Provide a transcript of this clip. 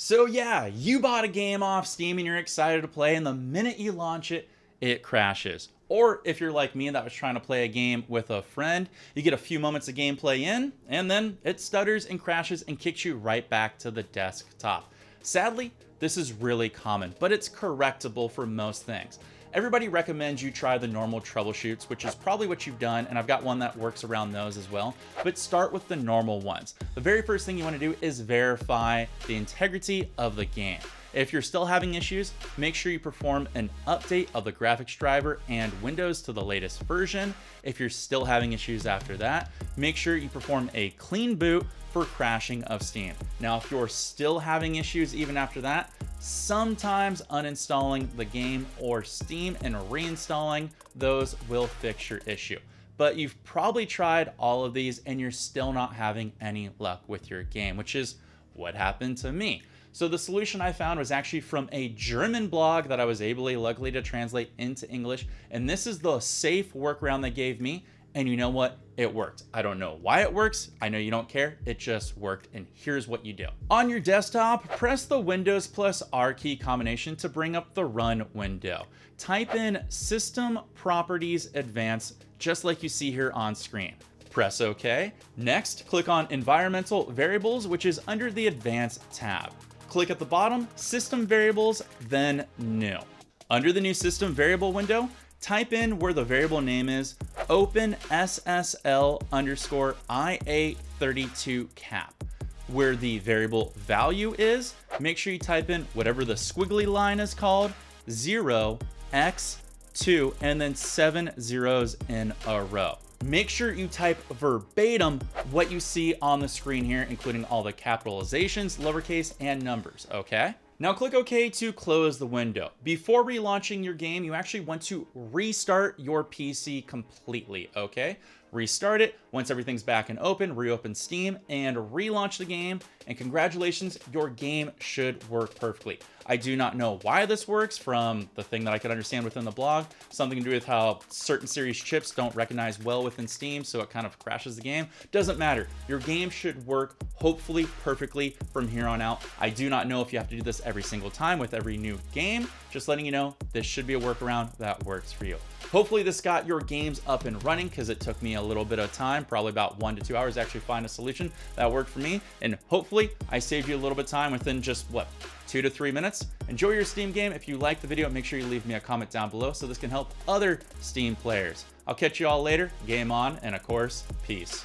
So yeah, you bought a game off Steam and you're excited to play, and the minute you launch it, it crashes. Or if you're like me that was trying to play a game with a friend, you get a few moments of gameplay in, and then it stutters and crashes and kicks you right back to the desktop. Sadly, this is really common, but it's correctable for most things. Everybody recommends you try the normal troubleshoots, which is probably what you've done, and I've got one that works around those as well, but start with the normal ones. The very first thing you wanna do is verify the integrity of the game. If you're still having issues, make sure you perform an update of the graphics driver and Windows to the latest version. If you're still having issues after that, make sure you perform a clean boot for crashing of Steam. Now, if you're still having issues even after that, sometimes uninstalling the game or Steam and reinstalling those will fix your issue. But you've probably tried all of these and you're still not having any luck with your game, which is what happened to me. So the solution I found was actually from a German blog that I was able, luckily, to translate into English. And this is the safe workaround they gave me. And you know what? It worked. I don't know why it works. I know you don't care. It just worked. And here's what you do. On your desktop, press the Windows plus R key combination to bring up the run window. Type in System Properties Advanced, just like you see here on screen press OK. Next, click on Environmental Variables, which is under the Advanced tab. Click at the bottom, System Variables, then New. Under the new System Variable window, type in where the variable name is open SSL underscore IA32 cap. Where the variable value is, make sure you type in whatever the squiggly line is called, 0, x, 2, and then seven zeros in a row make sure you type verbatim what you see on the screen here, including all the capitalizations, lowercase, and numbers, okay? Now click OK to close the window. Before relaunching your game, you actually want to restart your PC completely, okay? Restart it. Once everything's back and open, reopen Steam and relaunch the game. And congratulations, your game should work perfectly. I do not know why this works from the thing that I could understand within the blog. Something to do with how certain series chips don't recognize well within Steam, so it kind of crashes the game. Doesn't matter. Your game should work hopefully perfectly from here on out. I do not know if you have to do this every single time with every new game. Just letting you know, this should be a workaround that works for you. Hopefully this got your games up and running because it took me a little bit of time, probably about one to two hours to actually find a solution that worked for me. And hopefully I saved you a little bit of time within just what, two to three minutes. Enjoy your Steam game. If you like the video, make sure you leave me a comment down below so this can help other Steam players. I'll catch you all later. Game on, and of course, peace.